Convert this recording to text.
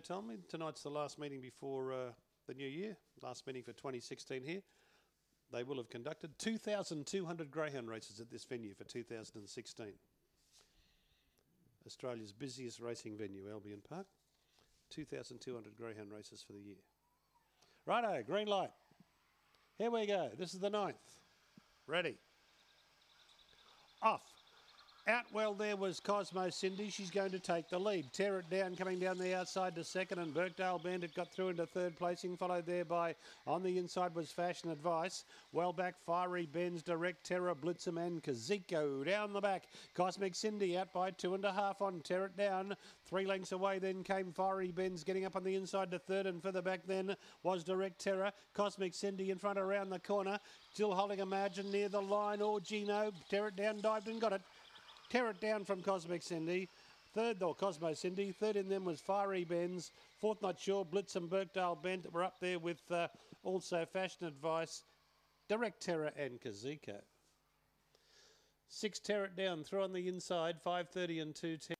They told me tonight's the last meeting before uh, the new year, last meeting for 2016 here. They will have conducted 2,200 greyhound races at this venue for 2016. Australia's busiest racing venue, Albion Park. 2,200 greyhound races for the year. Righto, green light. Here we go. This is the ninth. Ready. Off. Out well there was Cosmic Cindy. She's going to take the lead. Tear it down, coming down the outside to second, and Birkdale Bandit got through into third placing, followed there by on the inside was Fashion Advice. Well back, Fiery Benz, Direct Terror, Blitzum, and Kaziko. Down the back, Cosmic Cindy out by two and a half on Tear It Down. Three lengths away then came Fiery Benz, getting up on the inside to third, and further back then was Direct Terror. Cosmic Cindy in front around the corner, still holding a margin near the line. Or Gino, Tear It Down, dived and got it. Tear it down from Cosmic Cindy. Third, or Cosmic Cindy. Third in them was Fiery Benz. Fourth, not sure, Blitz and Birkdale Bent were up there with uh, also Fashion Advice, Direct Terror and Kaziko. Six, tear it down, throw on the inside, 5.30 and 2.10.